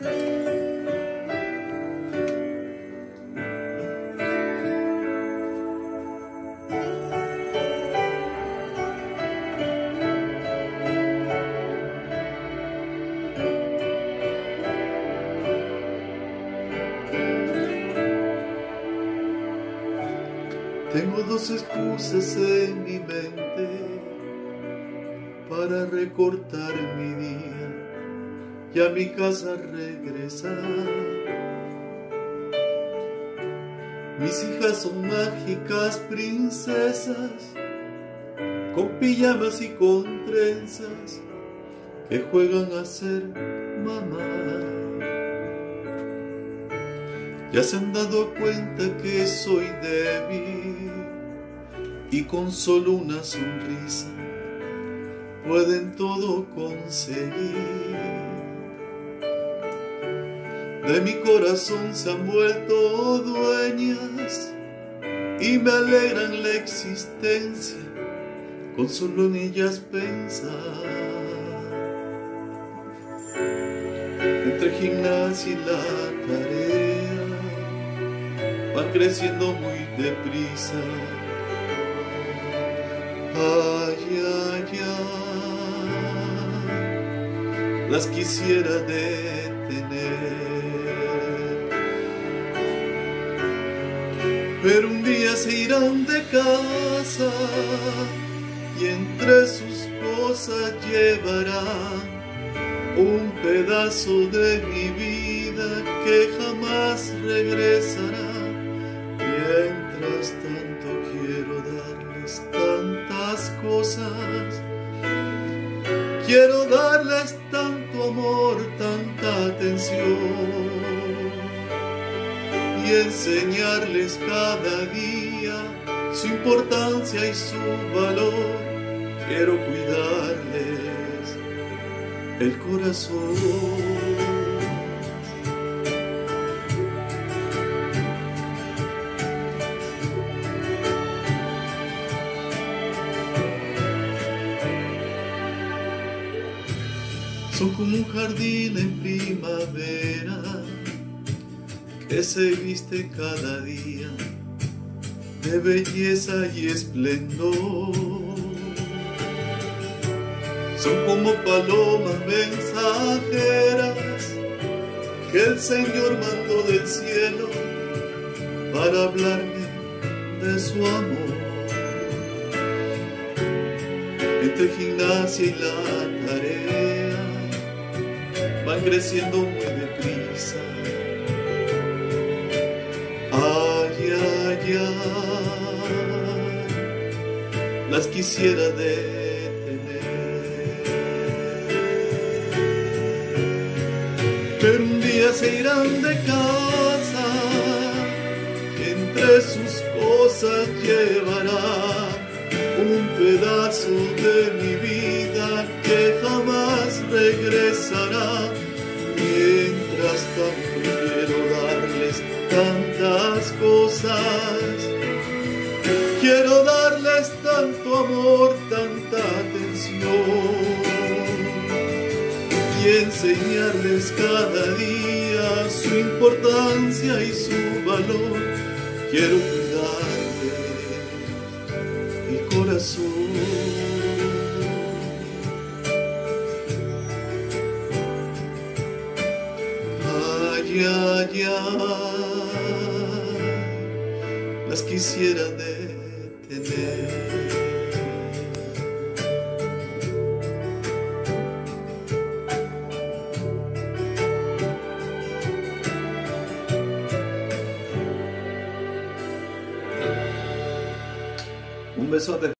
Tengo dos excusas en mi mente para recortar mi día y a mi casa regresar. Mis hijas son mágicas princesas, con pijamas y con trenzas, que juegan a ser mamá. Ya se han dado cuenta que soy débil y con solo una sonrisa pueden todo conseguir. De mi corazón se han vuelto dueñas y me alegran la existencia con solo en ellas pensar. Entre gimnasia y la tarea van creciendo muy deprisa. Ay, ay, ay, las quisiera detener. Pero un día se irán de casa y entre sus cosas llevarán un pedazo de mi vida que jamás regresará. Mientras tanto quiero darles tantas cosas, quiero darles tanto amor, tanta atención y enseñarles cada día su importancia y su valor. Quiero cuidarles el corazón. Son como un jardín en primavera que se viste cada día de belleza y esplendor. Son como palomas mensajeras que el Señor mandó del cielo para hablarme de su amor. Entre gimnasia y la tarea van creciendo muy deprisa. Las quisiera detener. Pero un día se irán de casa, entre sus cosas llevará un pedazo de mi vida que jamás regresará. Mientras tanto quiero darles tantas cosas, amor, tanta atención y enseñarles cada día su importancia y su valor. Quiero cuidarles el corazón. Ay, ay, ay, las quisiera detener. Un besote.